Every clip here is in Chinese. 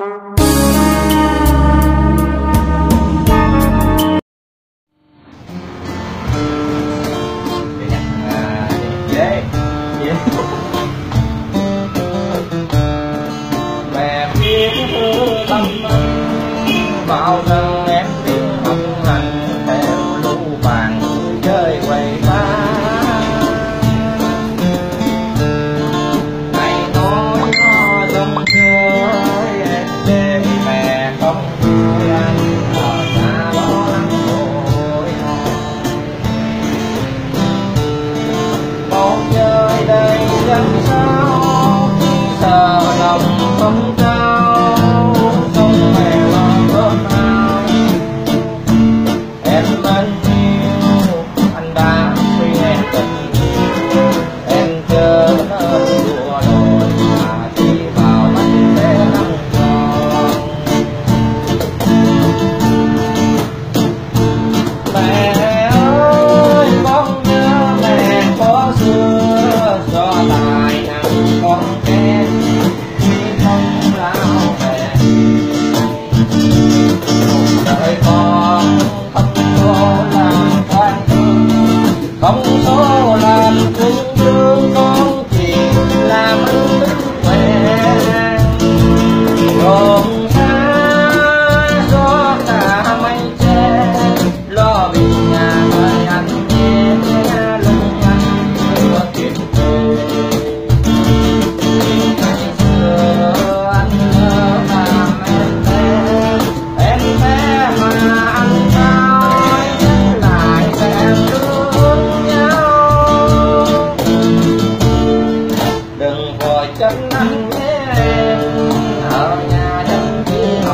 Yeah. all I'm thinking of.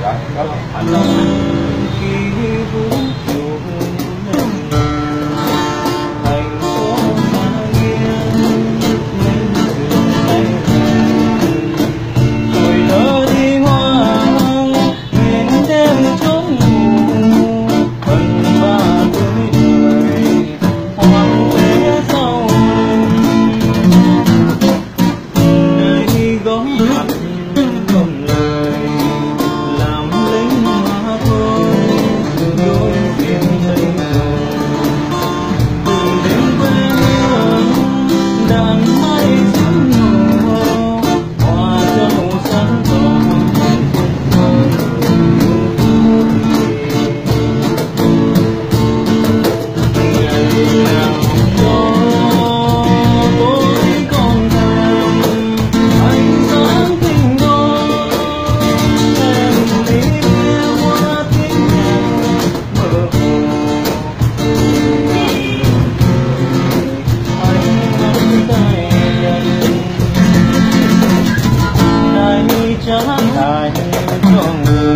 Ya. うん。